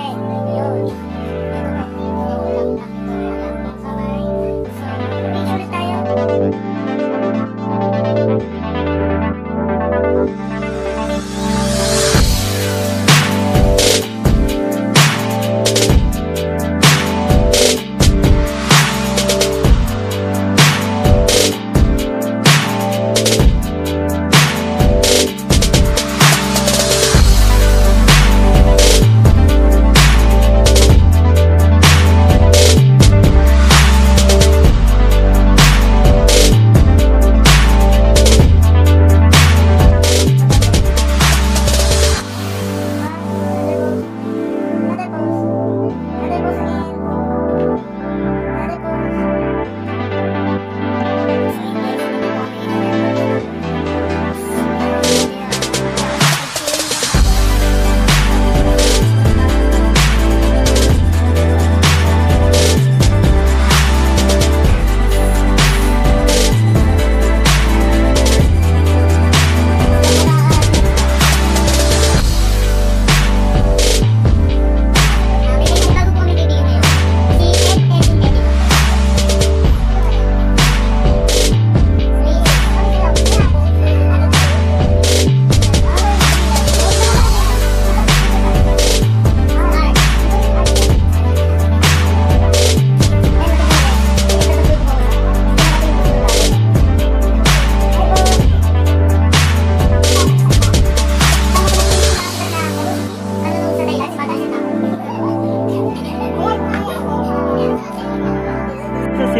Hey.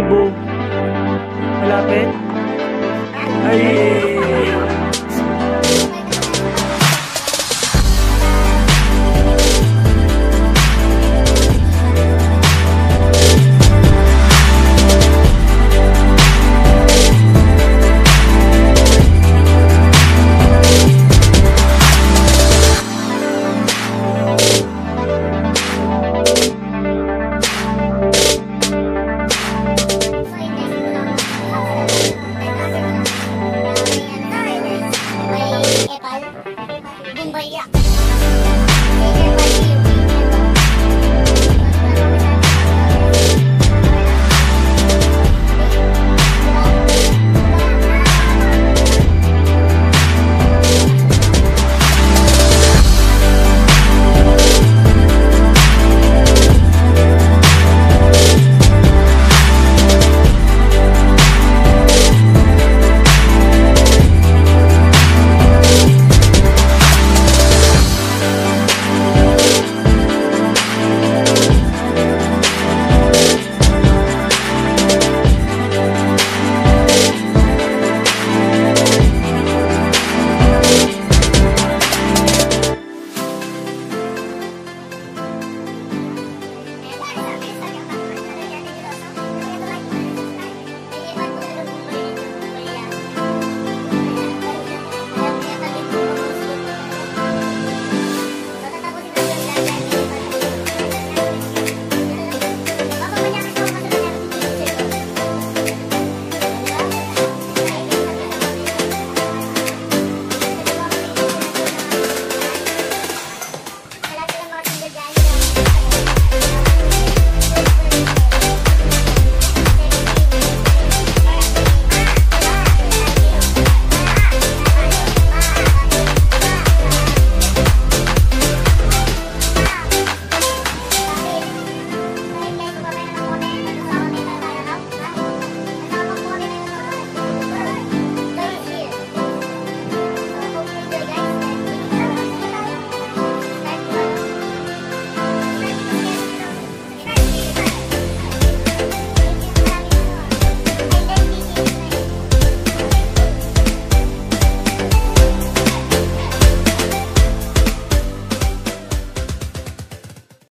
Cebu. Malapit? Ay!